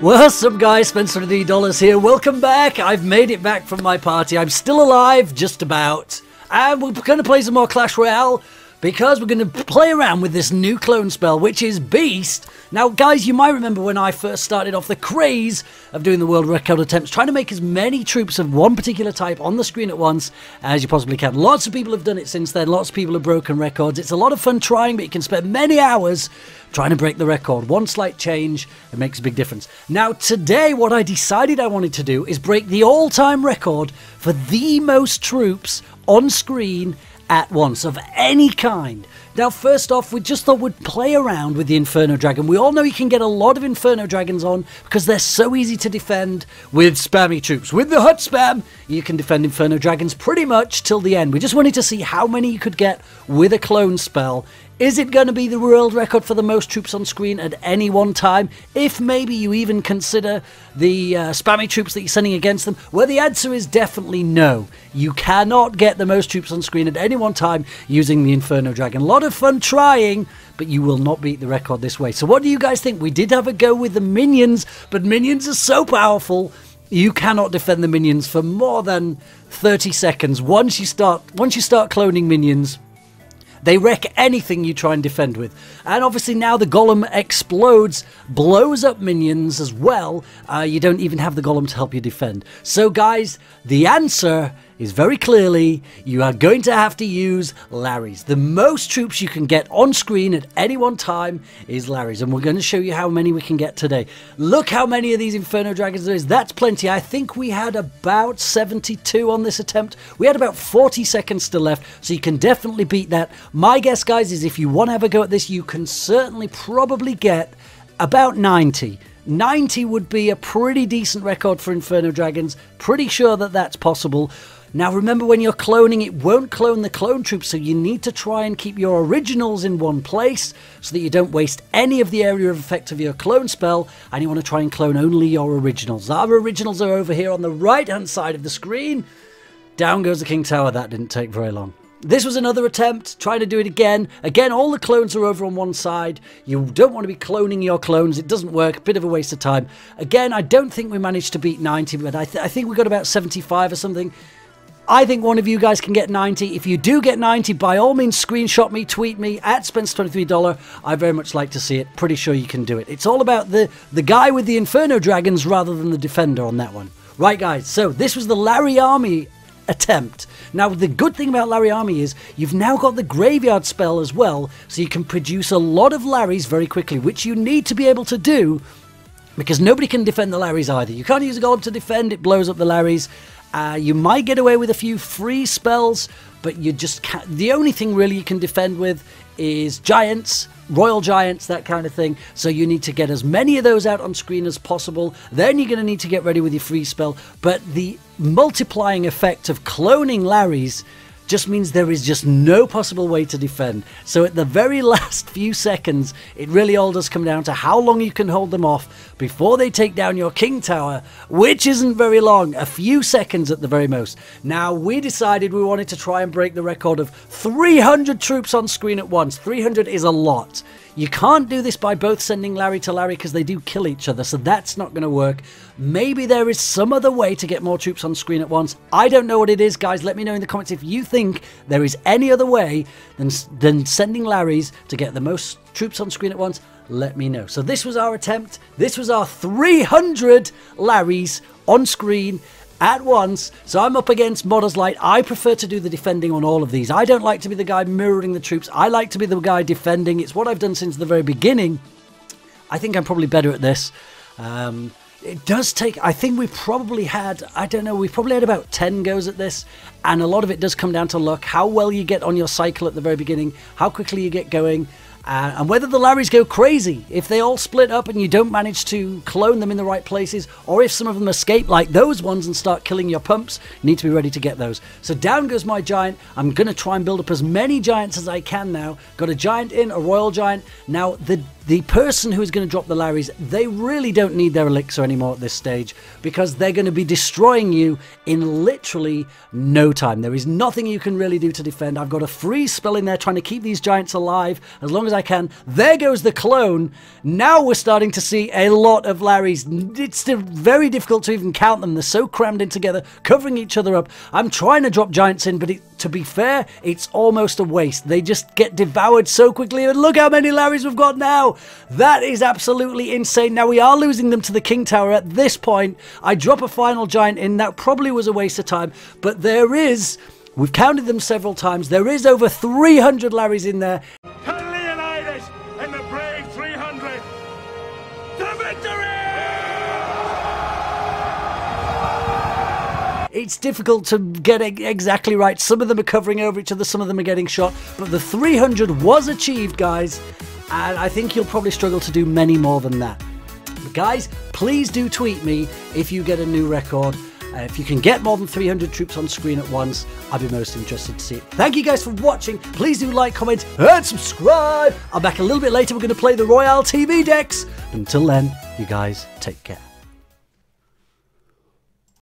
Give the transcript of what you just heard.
What's up guys, Spencer the Dollars here, welcome back, I've made it back from my party, I'm still alive, just about, and we're going to play some more Clash Royale, because we're going to play around with this new clone spell, which is Beast. Now, guys, you might remember when I first started off the craze of doing the world record attempts, trying to make as many troops of one particular type on the screen at once as you possibly can. Lots of people have done it since then. Lots of people have broken records. It's a lot of fun trying, but you can spend many hours trying to break the record. One slight change, it makes a big difference. Now, today, what I decided I wanted to do is break the all-time record for the most troops on screen at once of any kind. Now, first off, we just thought we'd play around with the Inferno Dragon. We all know you can get a lot of Inferno Dragons on because they're so easy to defend with spammy troops. With the hut spam, you can defend Inferno Dragons pretty much till the end. We just wanted to see how many you could get with a clone spell is it going to be the world record for the most troops on screen at any one time? If maybe you even consider the uh, spammy troops that you're sending against them? Well, the answer is definitely no. You cannot get the most troops on screen at any one time using the Inferno Dragon. A lot of fun trying, but you will not beat the record this way. So what do you guys think? We did have a go with the minions, but minions are so powerful you cannot defend the minions for more than 30 seconds once you start once you start cloning minions they wreck anything you try and defend with. And obviously now the golem explodes, blows up minions as well. Uh, you don't even have the golem to help you defend. So guys, the answer is very clearly you are going to have to use Larry's. The most troops you can get on screen at any one time is Larry's, and we're going to show you how many we can get today. Look how many of these Inferno Dragons there is. That's plenty. I think we had about 72 on this attempt. We had about 40 seconds still left, so you can definitely beat that. My guess, guys, is if you want to have a go at this, you can certainly probably get about 90. 90 would be a pretty decent record for Inferno Dragons. Pretty sure that that's possible. Now remember when you're cloning, it won't clone the clone troops, so you need to try and keep your originals in one place so that you don't waste any of the area of effect of your clone spell, and you want to try and clone only your originals. Our originals are over here on the right hand side of the screen. Down goes the King Tower, that didn't take very long. This was another attempt, trying to do it again. Again, all the clones are over on one side. You don't want to be cloning your clones. It doesn't work. A bit of a waste of time. Again, I don't think we managed to beat 90, but I, th I think we got about 75 or something. I think one of you guys can get 90. If you do get 90, by all means, screenshot me, tweet me at Spence23. I very much like to see it. Pretty sure you can do it. It's all about the, the guy with the Inferno Dragons rather than the Defender on that one. Right, guys, so this was the Larry Army attempt. Now, the good thing about Larry Army is you've now got the graveyard spell as well, so you can produce a lot of Larrys very quickly, which you need to be able to do because nobody can defend the Larrys either. You can't use a golem to defend, it blows up the Larrys. Uh, you might get away with a few freeze spells, but you just can't. The only thing really you can defend with is giants, royal giants, that kind of thing. So you need to get as many of those out on screen as possible. Then you're going to need to get ready with your freeze spell. But the multiplying effect of cloning Larry's just means there is just no possible way to defend. So at the very last few seconds, it really all does come down to how long you can hold them off before they take down your king tower, which isn't very long, a few seconds at the very most. Now, we decided we wanted to try and break the record of 300 troops on screen at once. 300 is a lot. You can't do this by both sending Larry to Larry because they do kill each other, so that's not going to work. Maybe there is some other way to get more troops on screen at once. I don't know what it is, guys. Let me know in the comments if you think there is any other way than, than sending Larrys to get the most troops on screen at once. Let me know. So this was our attempt. This was our 300 Larrys on screen at once. So I'm up against Modder's Light. I prefer to do the defending on all of these. I don't like to be the guy mirroring the troops. I like to be the guy defending. It's what I've done since the very beginning. I think I'm probably better at this. Um, it does take, I think we probably had, I don't know, we probably had about 10 goes at this. And a lot of it does come down to luck. How well you get on your cycle at the very beginning. How quickly you get going. Uh, and whether the Larrys go crazy, if they all split up and you don't manage to clone them in the right places, or if some of them escape like those ones and start killing your pumps, you need to be ready to get those. So down goes my giant. I'm going to try and build up as many giants as I can now. Got a giant in, a royal giant. Now, the the person who is going to drop the Larrys, they really don't need their elixir anymore at this stage because they're going to be destroying you in literally no time. There is nothing you can really do to defend. I've got a freeze spell in there trying to keep these giants alive as long as I can. There goes the clone. Now we're starting to see a lot of Larrys. It's very difficult to even count them. They're so crammed in together, covering each other up. I'm trying to drop giants in, but it, to be fair, it's almost a waste. They just get devoured so quickly. And look how many Larrys we've got now. That is absolutely insane. Now we are losing them to the King Tower at this point. I drop a final giant in. That probably was a waste of time. But there is, we've counted them several times. There is over 300 Larrys in there. To Leonidas and the brave 300 to victory! It's difficult to get it exactly right. Some of them are covering over each other, some of them are getting shot. But the 300 was achieved, guys. And I think you'll probably struggle to do many more than that. But guys, please do tweet me if you get a new record. Uh, if you can get more than 300 troops on screen at once, I'd be most interested to see it. Thank you guys for watching. Please do like, comment, and subscribe. I'm back a little bit later. We're going to play the Royale TV decks. Until then, you guys take care.